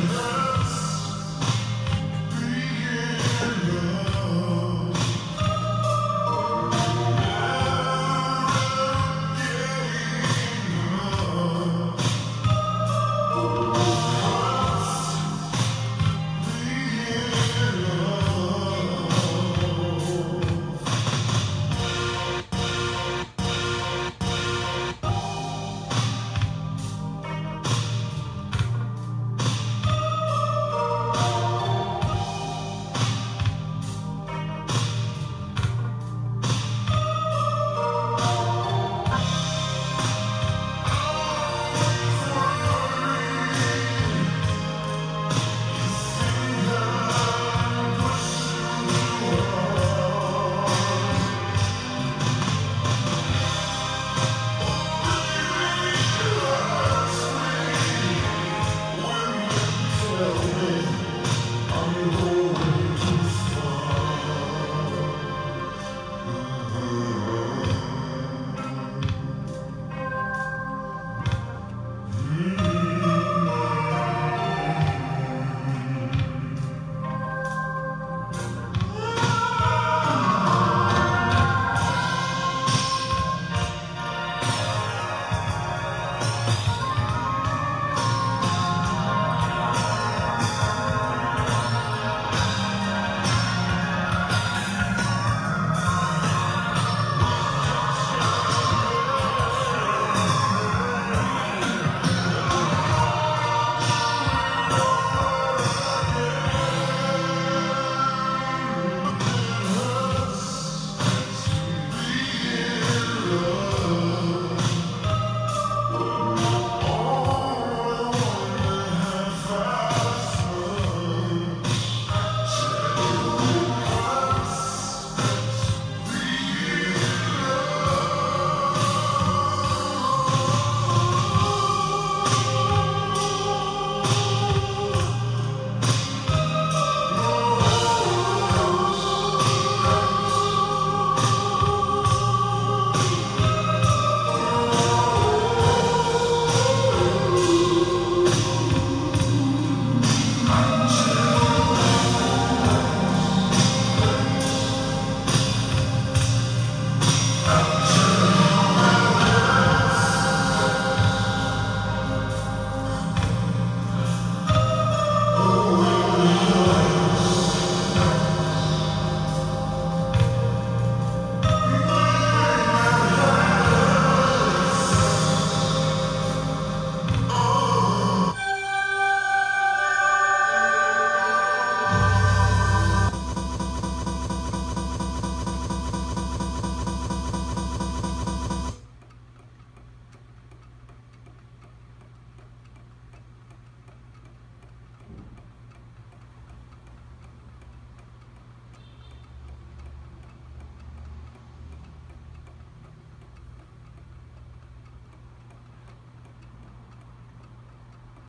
Amen. Ooh.